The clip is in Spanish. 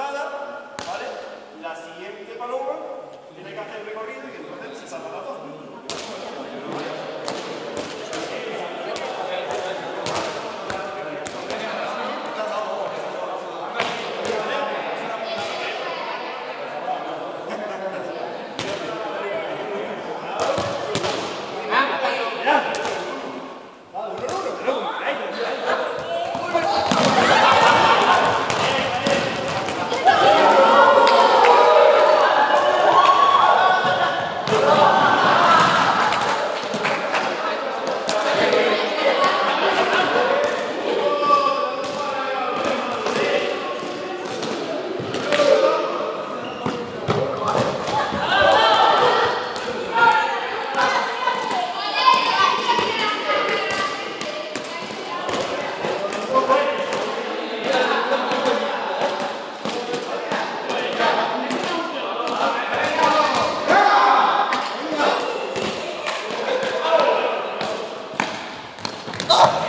La siguiente paloma tiene que hacer el recorrido y entonces se salva la dos. Oh!